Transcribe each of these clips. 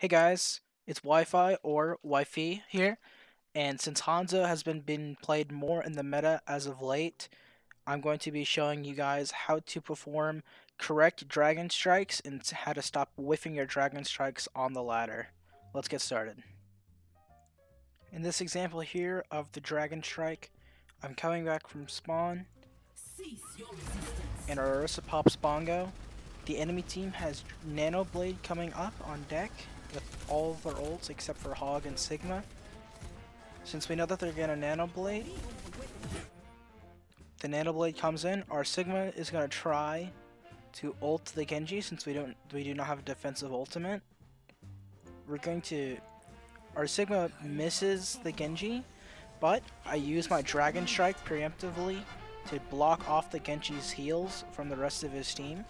Hey guys, it's Wi-Fi or Wi-Fi here, and since Hanzo has been being played more in the meta as of late, I'm going to be showing you guys how to perform correct dragon strikes and how to stop whiffing your dragon strikes on the ladder. Let's get started. In this example here of the dragon strike, I'm coming back from spawn, and our Orisa pops bongo. The enemy team has Nano Blade coming up on deck, with all of their ults except for Hog and Sigma. Since we know that they're getting a Nano Blade, the Nano Blade comes in, our Sigma is gonna try to ult the Genji since we don't we do not have a defensive ultimate. We're going to our Sigma misses the Genji, but I use my Dragon Strike preemptively to block off the Genji's heals from the rest of his team.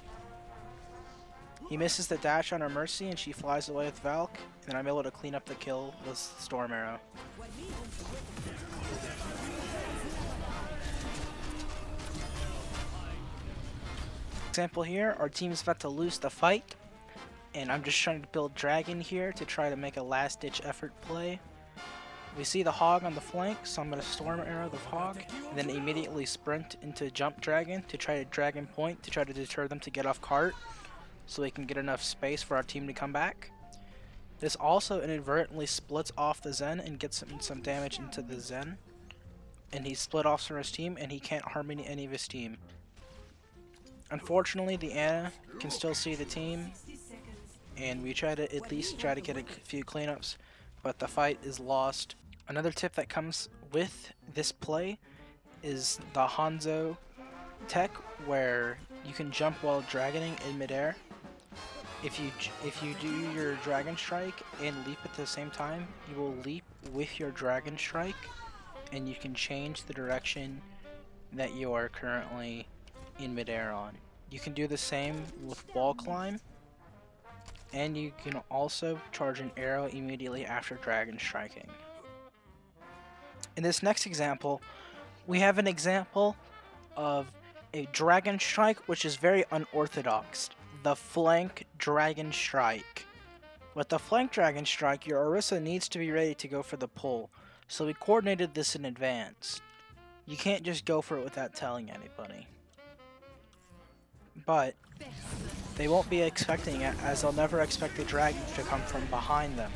He misses the dash on her Mercy and she flies away with Valk, and I'm able to clean up the kill with Storm Arrow. Example here, our team is about to lose the fight, and I'm just trying to build Dragon here to try to make a last ditch effort play. We see the Hog on the flank, so I'm going to Storm Arrow the Hog, and then immediately sprint into Jump Dragon to try to Dragon Point to try to deter them to get off cart so we can get enough space for our team to come back. This also inadvertently splits off the Zen and gets him some damage into the Zen. And he split off from his team and he can't harm any, any of his team. Unfortunately, the Ana can still see the team and we try to at least try to get a few cleanups, but the fight is lost. Another tip that comes with this play is the Hanzo tech where you can jump while dragoning in midair if you if you do your dragon strike and leap at the same time, you will leap with your dragon strike, and you can change the direction that you are currently in midair on. You can do the same with wall climb, and you can also charge an arrow immediately after dragon striking. In this next example, we have an example of a dragon strike which is very unorthodox the Flank Dragon Strike. With the Flank Dragon Strike, your Orisa needs to be ready to go for the pull, so we coordinated this in advance. You can't just go for it without telling anybody. But, they won't be expecting it, as they'll never expect the dragon to come from behind them.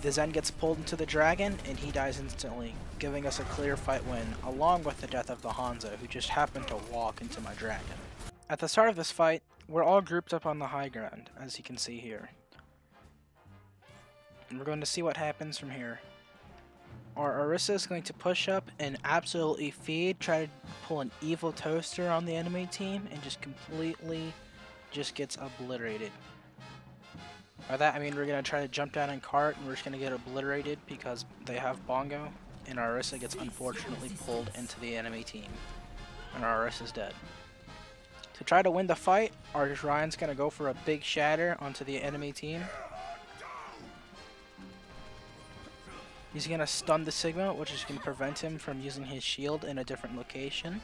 The Zen gets pulled into the dragon, and he dies instantly, giving us a clear fight win, along with the death of the Hanzo, who just happened to walk into my dragon. At the start of this fight, we're all grouped up on the high ground, as you can see here. And we're going to see what happens from here. Our Orisa is going to push up and absolutely feed, try to pull an evil toaster on the enemy team, and just completely just gets obliterated. By that I mean we're going to try to jump down and cart, and we're just going to get obliterated because they have Bongo, and our Orisa gets unfortunately pulled into the enemy team. And our Orisa is dead. To try to win the fight, Artist Ryan's going to go for a big shatter onto the enemy team. He's going to stun the Sigma, which is going to prevent him from using his shield in a different location.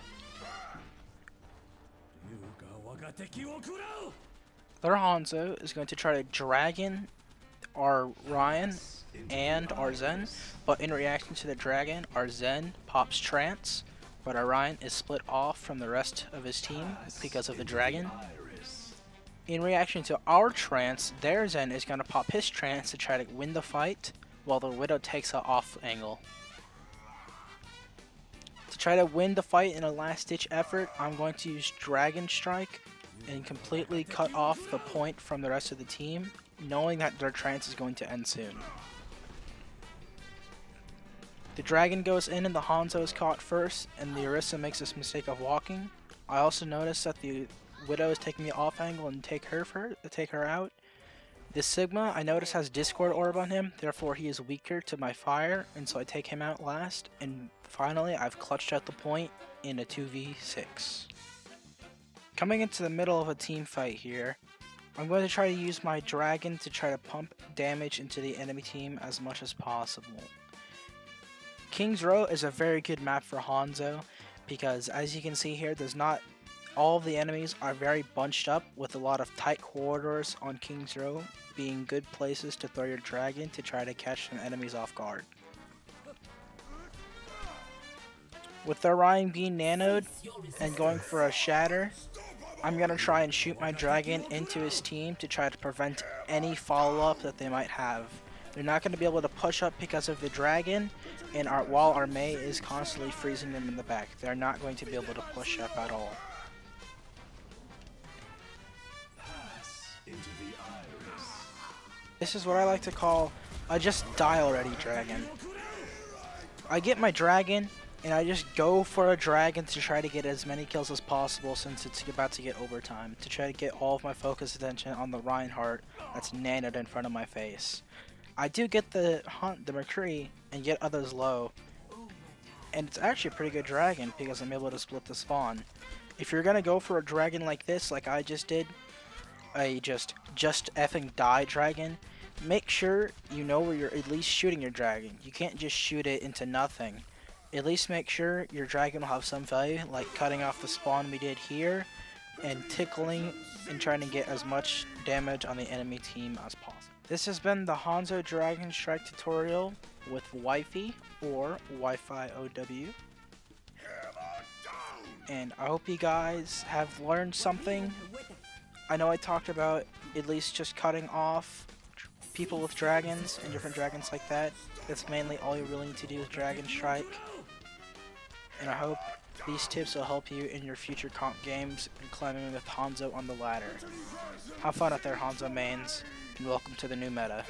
Their Hanzo is going to try to dragon our Ryan and our Zen, but in reaction to the dragon, our Zen pops Trance, but Orion is split off from the rest of his team because of the dragon. In reaction to our trance, their Zen is going to pop his trance to try to win the fight, while the Widow takes a off angle. To try to win the fight in a last ditch effort, I'm going to use Dragon Strike and completely cut off the point from the rest of the team, knowing that their trance is going to end soon. The dragon goes in and the Hanzo is caught first, and the Orisa makes this mistake of walking. I also notice that the Widow is taking the off angle and take her for take her out. The Sigma I notice has Discord Orb on him, therefore he is weaker to my fire, and so I take him out last. And finally, I've clutched out the point in a 2v6. Coming into the middle of a team fight here, I'm going to try to use my dragon to try to pump damage into the enemy team as much as possible. King's Row is a very good map for Hanzo because as you can see here, there's not all of the enemies are very bunched up with a lot of tight corridors on King's Row being good places to throw your dragon to try to catch some enemies off guard. With Orion being nanoed and going for a shatter, I'm going to try and shoot my dragon into his team to try to prevent any follow-up that they might have. They're not going to be able to push up because of the dragon, and our, while our is constantly freezing them in the back. They're not going to be able to push up at all. This is what I like to call a just die already dragon. I get my dragon, and I just go for a dragon to try to get as many kills as possible since it's about to get overtime. To try to get all of my focus attention on the Reinhardt that's nanoed in front of my face. I do get the hunt the McCree and get others low. And it's actually a pretty good dragon because I'm able to split the spawn. If you're gonna go for a dragon like this, like I just did, a just just effing die dragon, make sure you know where you're at least shooting your dragon. You can't just shoot it into nothing. At least make sure your dragon will have some value, like cutting off the spawn we did here, and tickling and trying to get as much damage on the enemy team as possible. This has been the Hanzo Dragon Strike tutorial with Wi-Fi or Wi-Fi OW. And I hope you guys have learned something. I know I talked about at least just cutting off people with dragons and different dragons like that. That's mainly all you really need to do with Dragon Strike. And I hope these tips will help you in your future comp games and climbing with Hanzo on the ladder. Have fun out there, Hanzo mains and welcome to the new meta.